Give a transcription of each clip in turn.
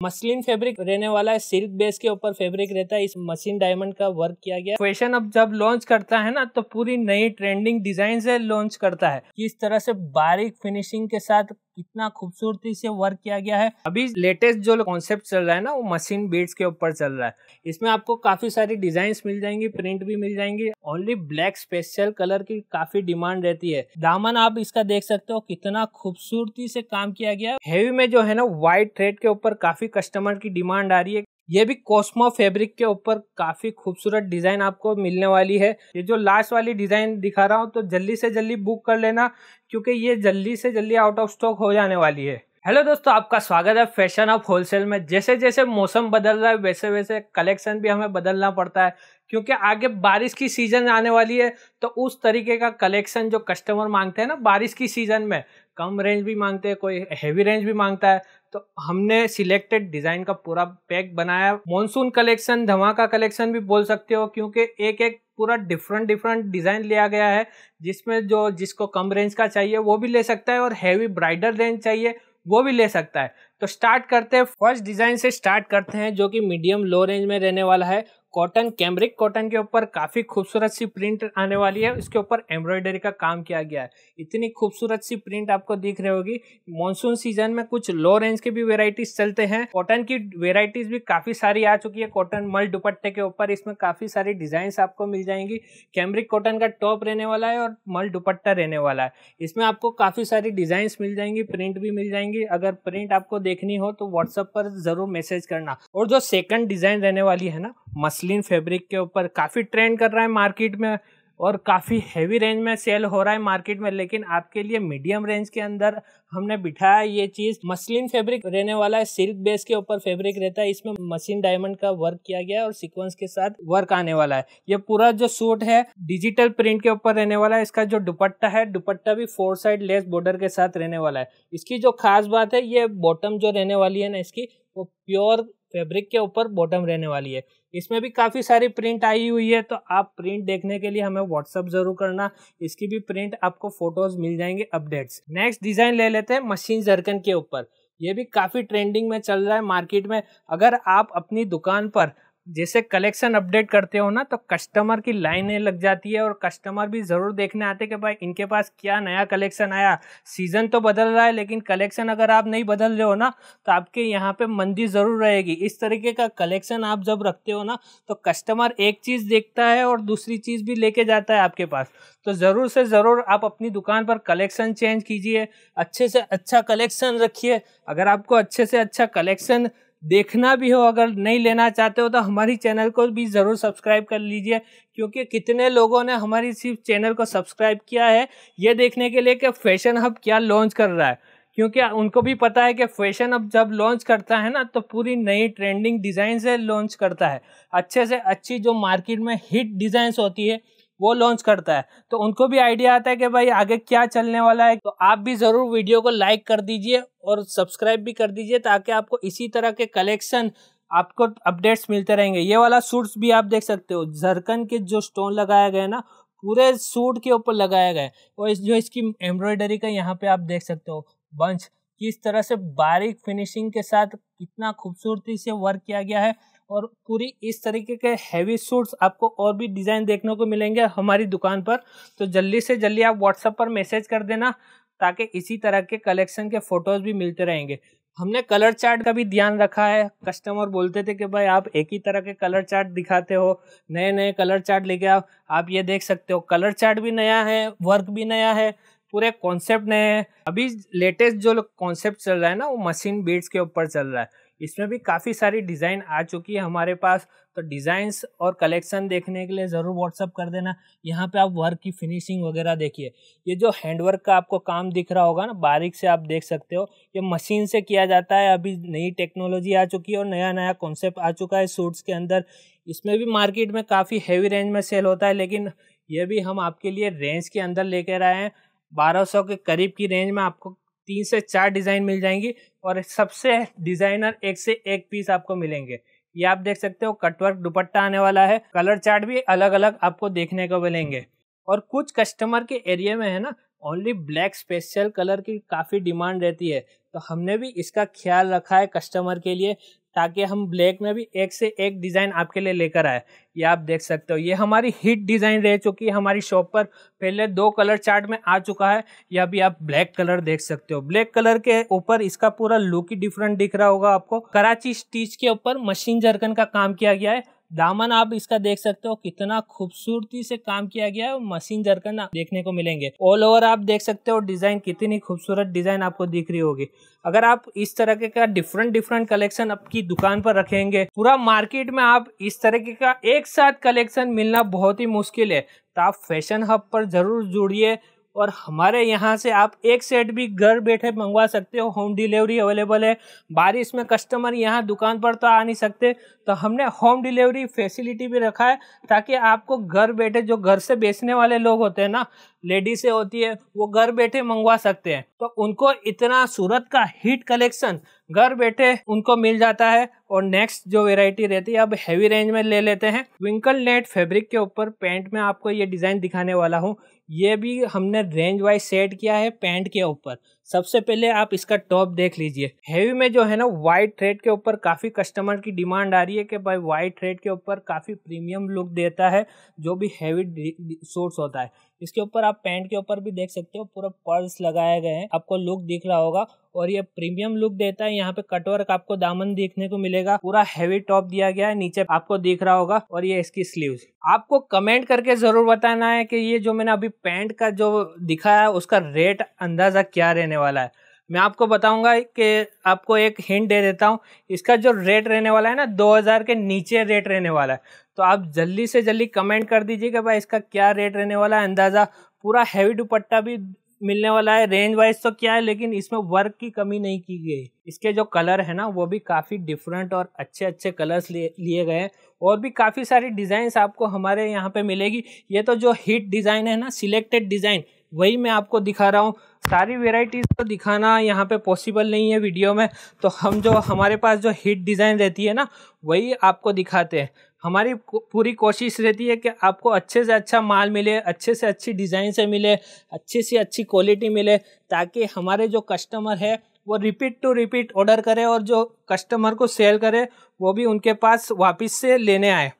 Muslin fabric रहने वाला है, सिल्क बेस के ऊपर फैब्रिक रहता है, इस मशीन डायमंड का वर्क किया गया। फ़ैशन अब जब लॉन्च करता है ना तो पूरी नई ट्रेंडिंग डिज़ाइन से लॉन्च करता है। किस तरह से बारीक फिनिशिंग के साथ कितना खूबसूरती से वर्क किया गया है। अभी लेटेस्ट जो कॉन्सेप्ट चल रहा है ना, वो मशीन बीट्स के ऊपर चल रहा है। इसमें आपको काफ़ी सारी डिज़ाइन मिल जाएँगी प्रिंट भी मिल जाएँगी। ओनली ब्लैक स्पेशल कलर की काफ़ी डिमांड रहती है। दामन, आप इसका देख सकते हो कितना खूबसूरती से काम किया गया हैवी में जो है ना व्हाइट थ्रेड के ऊपर काफ़ी कस्टमर की डिमांड आ रही है। ये भी कॉस्मो फैब्रिक के ऊपर काफ़ी खूबसूरत डिज़ाइन आपको मिलने वाली है। ये जो लास्ट वाली डिज़ाइन दिखा रहा हूँ तो जल्दी से जल्दी बुक कर लेना, क्योंकि ये जल्दी से जल्दी आउट ऑफ़ स्टॉक हो जाने वाली है। हेलो दोस्तों, आपका स्वागत है फ़ैशन ऑफ़ होलसेल में। जैसे जैसे मौसम बदल रहा है, वैसे वैसे कलेक्शन भी हमें बदलना पड़ता है, क्योंकि आगे बारिश की सीज़न आने वाली है तो उस तरीके का कलेक्शन जो कस्टमर मांगते हैं ना, बारिश की सीज़न में, कम रेंज भी मांगते हैं, कोई हैवी रेंज भी माँगता है तो हमने सिलेक्टेड डिज़ाइन का पूरा पैक बनाया। मॉनसून कलेक्शन धमाका कलेक्शन भी बोल सकते हो, क्योंकि एक एक पूरा डिफरेंट डिफरेंट डिज़ाइन लिया गया है, जिसमें जो जिसको कम रेंज का चाहिए वो भी ले सकता है और हैवी ब्राइडर रेंज चाहिए वो भी ले सकता है। तो स्टार्ट करते हैं फ़र्स्ट डिज़ाइन से स्टार्ट करते हैं, जो कि मीडियम लो रेंज में रहने वाला है। कॉटन कैमरिक कॉटन के ऊपर काफ़ी खूबसूरत सी प्रिंट आने वाली है। इसके ऊपर एम्ब्रॉयडरी का काम किया गया है। इतनी खूबसूरत सी प्रिंट आपको दिख रही होगी। मानसून सीज़न में कुछ लो रेंज के भी वेराइटीज चलते हैं। कॉटन की वेराइटीज भी काफ़ी सारी आ चुकी है। कॉटन मल दुपट्टे के ऊपर इसमें काफ़ी सारी डिज़ाइन आपको मिल जाएँगी। कैमरिक कॉटन का टॉप रहने वाला है और मल दुपट्टा रहने वाला है। इसमें आपको काफ़ी सारी डिज़ाइन मिल जाएँगी, प्रिंट भी मिल जाएँगी। अगर प्रिंट आपको देखनी हो तो व्हाट्सएप पर ज़रूर मैसेज करना। और जो सेकंड डिज़ाइन रहने वाली है ना मसलिन फैब्रिक के ऊपर काफ़ी ट्रेंड कर रहा है मार्केट में और काफ़ी हैवी रेंज में सेल हो रहा है मार्केट में, लेकिन आपके लिए मीडियम रेंज के अंदर हमने बिठाया ये चीज़। मसलिन फैब्रिक रहने वाला है सिल्क बेस के ऊपर फैब्रिक रहता है, इसमें मशीन डायमंड का वर्क किया गया है और सीक्वेंस के साथ वर्क आने वाला है। ये पूरा जो सूट है डिजिटल प्रिंट के ऊपर रहने वाला है, इसका जो दुपट्टा है, दुपट्टा भी फोर साइड लेस बॉर्डर के साथ रहने वाला है। इसकी जो खास बात है, ये बॉटम जो रहने वाली है ना इसकी, वो प्योर फैब्रिक के ऊपर बॉटम रहने वाली है। इसमें भी काफ़ी सारी प्रिंट आई हुई है तो आप प्रिंट देखने के लिए हमें व्हाट्सअप ज़रूर करना। इसकी भी प्रिंट आपको फ़ोटोज़ मिल जाएँगे अपडेट्स नेक्स्ट डिज़ाइन ले लेते हैं मशीन जरकन के ऊपर। ये भी काफ़ी ट्रेंडिंग में चल रहा है मार्केट में। अगर आप अपनी दुकान पर जैसे कलेक्शन अपडेट करते हो ना तो कस्टमर की लाइनें लग जाती है और कस्टमर भी ज़रूर देखने आते हैं कि भाई इनके पास क्या नया कलेक्शन आया। सीज़न तो बदल रहा है, लेकिन कलेक्शन अगर आप नहीं बदल रहे हो ना तो आपके यहाँ पे मंदी ज़रूर रहेगी। इस तरीके का कलेक्शन आप जब रखते हो ना तो कस्टमर एक चीज़ देखता है और दूसरी चीज़ भी लेके जाता है आपके पास। तो ज़रूर से ज़रूर आप अपनी दुकान पर कलेक्शन चेंज कीजिए, अच्छे से अच्छा कलेक्शन रखिए। अगर आपको अच्छे से अच्छा कलेक्शन देखना भी हो, अगर नहीं लेना चाहते हो तो हमारी चैनल को भी ज़रूर सब्सक्राइब कर लीजिए, क्योंकि कितने लोगों ने हमारी सिर्फ़ चैनल को सब्सक्राइब किया है, ये देखने के लिए कि फ़ैशन हब क्या लॉन्च कर रहा है। क्योंकि उनको भी पता है कि फ़ैशन अब जब लॉन्च करता है ना तो पूरी नई ट्रेंडिंग डिज़ाइन से लॉन्च करता है। अच्छे से अच्छी जो मार्केट में हिट डिज़ाइंस होती है वो लॉन्च करता है। तो उनको भी आइडिया आता है कि भाई आगे क्या चलने वाला है। तो आप भी ज़रूर वीडियो को लाइक कर दीजिए और सब्सक्राइब भी कर दीजिए ताकि आपको इसी तरह के कलेक्शन आपको अपडेट्स मिलते रहेंगे। ये वाला सूट्स भी आप देख सकते हो। झरकन के जो स्टोन लगाया गया ना, पूरे सूट के ऊपर लगाया गया और इस जो इसकी एम्ब्रॉयडरी का यहाँ पे आप देख सकते हो बंच किस तरह से बारीक फिनिशिंग के साथ कितना खूबसूरती से वर्क किया गया है। और पूरी इस तरीके के हैवी सूट्स आपको और भी डिज़ाइन देखने को मिलेंगे हमारी दुकान पर। तो जल्दी से जल्दी आप व्हाट्सएप पर मैसेज कर देना ताकि इसी तरह के कलेक्शन के फ़ोटोज़ भी मिलते रहेंगे। हमने कलर चार्ट का भी ध्यान रखा है। कस्टमर बोलते थे कि भाई आप एक ही तरह के कलर चार्ट दिखाते हो नए नए कलर चार्ट लेके आओ। आप ये देख सकते हो कलर चार्ट भी नया है वर्क भी नया है, पूरे कॉन्सेप्ट नए हैं। अभी लेटेस्ट जो कॉन्सेप्ट चल रहा है ना, वो मशीन बीड्स के ऊपर चल रहा है। इसमें भी काफ़ी सारी डिज़ाइन आ चुकी है हमारे पास। तो डिज़ाइंस और कलेक्शन देखने के लिए ज़रूर व्हाट्सअप कर देना। यहाँ पे आप वर्क की फिनिशिंग वगैरह देखिए। ये जो हैंडवर्क का आपको काम दिख रहा होगा ना, बारीक से आप देख सकते हो। ये मशीन से किया जाता है। अभी नई टेक्नोलॉजी आ चुकी है और नया नया कॉन्सेप्ट आ चुका है सूट्स के अंदर। इसमें भी मार्केट में काफ़ी हैवी रेंज में सेल होता है, लेकिन ये भी हम आपके लिए रेंज के अंदर लेकर आए हैं। बारह सौ के करीब की रेंज में आपको तीन से चार डिज़ाइन मिल जाएँगी और सबसे डिज़ाइनर एक से एक पीस आपको मिलेंगे। ये आप देख सकते हो, कटवर्क दुपट्टा आने वाला है, कलर चार्ट भी अलग अलग आपको देखने को मिलेंगे। और कुछ कस्टमर के एरिया में है ना, ओनली ब्लैक स्पेशल कलर की काफ़ी डिमांड रहती है। तो हमने भी इसका ख्याल रखा है कस्टमर के लिए। ताकि हम ब्लैक में भी एक से एक डिज़ाइन आपके लिए लेकर आए। ये आप देख सकते हो। ये हमारी हिट डिज़ाइन रह चुकी है। हमारी शॉप पर पहले दो कलर चार्ट में आ चुका है। या भी आप ब्लैक कलर देख सकते हो। ब्लैक कलर के ऊपर इसका पूरा लुक ही डिफरेंट दिख रहा होगा आपको। कराची स्टीच के ऊपर मशीन जर्कन का काम किया गया है। दामन, आप इसका देख सकते हो कितना खूबसूरती से काम किया गया है मशीन जरकन देखने को मिलेंगे। ऑल ओवर आप देख सकते हो डिज़ाइन, कितनी खूबसूरत डिज़ाइन आपको दिख रही होगी। अगर आप इस तरह के का डिफरेंट डिफरेंट कलेक्शन आपकी दुकान पर रखेंगे, पूरा मार्केट में आप इस तरह का एक साथ कलेक्शन मिलना बहुत ही मुश्किल है। तो आप फ़ैशन हब पर ज़रूर जुड़िए और हमारे यहाँ से आप एक सेट भी घर बैठे मंगवा सकते हो। होम डिलीवरी अवेलेबल है। बारिश में कस्टमर यहाँ दुकान पर तो आ नहीं सकते। तो हमने होम डिलीवरी फैसिलिटी भी रखा है ताकि आपको घर बैठे जो घर से बेचने वाले लोग होते हैं ना लेडीज़ें होती है, वो घर बैठे मंगवा सकते हैं। तो उनको इतना सूरत का हीट कलेक्शन घर बैठे उनको मिल जाता है और नेक्स्ट जो वेराइटी रहती है, अब हैवी रेंज में ले लेते हैं। विंकल नेट फैब्रिक के ऊपर पैंट में आपको ये डिज़ाइन दिखाने वाला हूँ। ये भी हमने रेंज वाइज सेट किया है पैंट के ऊपर। सबसे पहले आप इसका टॉप देख लीजिए। हैवी में जो है ना व्हाइट थ्रेड के ऊपर काफ़ी कस्टमर की डिमांड आ रही है कि भाई व्हाइट थ्रेड के ऊपर काफ़ी प्रीमियम लुक देता है, जो भी हैवी सोर्स होता है। इसके ऊपर आप पैंट के ऊपर भी देख सकते हो, पूरा पर्स लगाए गए हैं। आपको लुक दिख रहा होगा और ये प्रीमियम लुक देता है। यहाँ पे कटवर्क आपको दामन देखने को मिलेगा। पूरा हैवी टॉप दिया गया है, नीचे आपको दिख रहा होगा और ये इसकी स्लीव्स आपको कमेंट करके ज़रूर बताना है कि ये जो मैंने अभी पैंट का जो दिखाया उसका रेट अंदाज़ा क्या रहने वाला है। मैं आपको बताऊँगा कि आपको एक हिंट दे देता हूँ। इसका जो रेट रहने वाला है ना 2000 के नीचे रेट रहने वाला है। तो आप जल्दी से जल्दी कमेंट कर दीजिए कि भाई इसका क्या रेट रहने वाला है। अंदाज़ा पूरा हैवी दुपट्टा भी मिलने वाला है। रेंज वाइज तो क्या है, लेकिन इसमें वर्क की कमी नहीं की गई। इसके जो कलर है ना, वो भी काफ़ी डिफरेंट और अच्छे अच्छे कलर्स लिए गए हैं। और भी काफ़ी सारी डिज़ाइंस आपको हमारे यहाँ पे मिलेगी। ये तो जो हिट डिज़ाइन है ना सिलेक्टेड डिज़ाइन वही मैं आपको दिखा रहा हूँ। सारी वेराइटीज़ तो दिखाना यहाँ पे पॉसिबल नहीं है वीडियो में। तो हम जो, हमारे पास जो हिट डिज़ाइन रहती है ना, वही आपको दिखाते हैं। हमारी पूरी कोशिश रहती है कि आपको अच्छे से अच्छा माल मिले, अच्छे से अच्छी डिज़ाइन से मिले, अच्छी से अच्छी क्वालिटी मिले, ताकि हमारे जो कस्टमर है, वो रिपीट टू रिपीट ऑर्डर करे और जो कस्टमर को सेल करे, वो भी उनके पास वापस से लेने आए।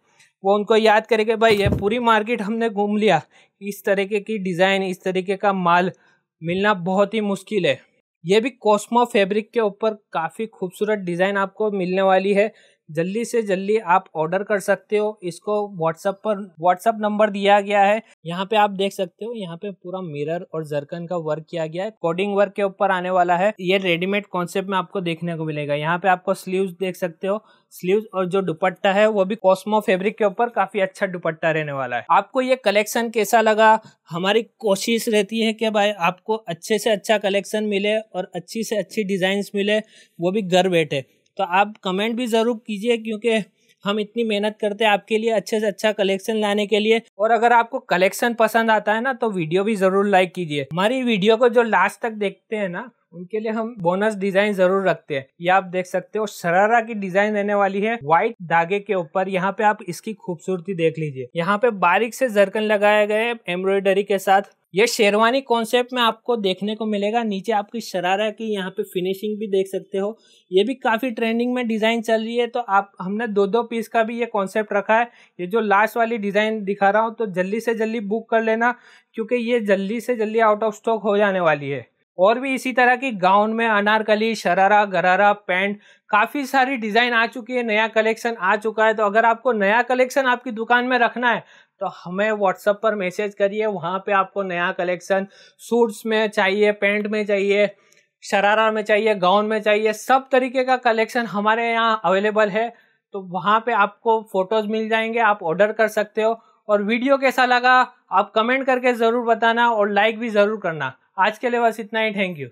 वो उनको याद करे कि भाई, ये पूरी मार्केट हमने घूम लिया। इस तरीके की डिज़ाइन, इस तरीके का माल मिलना बहुत ही मुश्किल है। ये भी कॉस्मो फैब्रिक के ऊपर काफ़ी खूबसूरत डिज़ाइन आपको मिलने वाली है। जल्दी से जल्दी आप ऑर्डर कर सकते हो। इसको व्हाट्सएप पर व्हाट्सएप नंबर दिया गया है। यहाँ पे आप देख सकते हो, यहाँ पे पूरा मिरर और जरकन का वर्क किया गया है। कोडिंग वर्क के ऊपर आने वाला है। ये रेडीमेड कॉन्सेप्ट में आपको देखने को मिलेगा। यहाँ पे आपको स्लीव्स देख सकते हो। स्लीव्स और जो दुपट्टा है, वो भी कॉस्मो फेब्रिक के ऊपर काफ़ी अच्छा दुपट्टा रहने वाला है। आपको ये कलेक्शन कैसा लगा? हमारी कोशिश रहती है कि भाई आपको अच्छे से अच्छा कलेक्शन मिले और अच्छी से अच्छी डिज़ाइन मिले। वो भी घर बैठे। तो आप कमेंट भी ज़रूर कीजिए क्योंकि हम इतनी मेहनत करते हैं आपके लिए अच्छे से अच्छा कलेक्शन लाने के लिए। और अगर आपको कलेक्शन पसंद आता है ना तो वीडियो भी ज़रूर लाइक कीजिए। हमारी वीडियो को जो लास्ट तक देखते हैं ना उनके लिए हम बोनस डिज़ाइन ज़रूर रखते हैं। ये आप देख सकते हो, शरारा की डिज़ाइन रहने वाली है व्हाइट धागे के ऊपर। यहाँ पे आप इसकी खूबसूरती देख लीजिए। यहाँ पे बारीक से जरकन लगाए गए एम्ब्रॉयडरी के साथ। ये शेरवानी कॉन्सेप्ट में आपको देखने को मिलेगा। नीचे आपकी शरारा की यहाँ पे फिनिशिंग भी देख सकते हो। ये भी काफ़ी ट्रेंडिंग में डिज़ाइन चल रही है तो आप, हमने दो दो पीस का भी ये कॉन्सेप्ट रखा है। ये जो लास्ट वाली डिज़ाइन दिखा रहा हूँ तो जल्दी से जल्दी बुक कर लेना, क्योंकि ये जल्दी से जल्दी आउट ऑफ़ स्टॉक हो जाने वाली है। और भी इसी तरह की गाउन में अनारकली, शरारा, गरारा, पैंट, काफ़ी सारी डिज़ाइन आ चुकी है, नया कलेक्शन आ चुका है। तो अगर आपको नया कलेक्शन आपकी दुकान में रखना है तो हमें व्हाट्सएप पर मैसेज करिए, वहाँ पे आपको नया कलेक्शन सूट्स में चाहिए, पैंट में चाहिए, शरारा में चाहिए, गाउन में चाहिए, सब तरीके का कलेक्शन हमारे यहाँ अवेलेबल है। तो वहाँ पे आपको फ़ोटोज़ मिल जाएँगे, आप ऑर्डर कर सकते हो। और वीडियो कैसा लगा, आप कमेंट करके ज़रूर बताना और लाइक भी ज़रूर करना। आज के लिए बस इतना ही। Thank you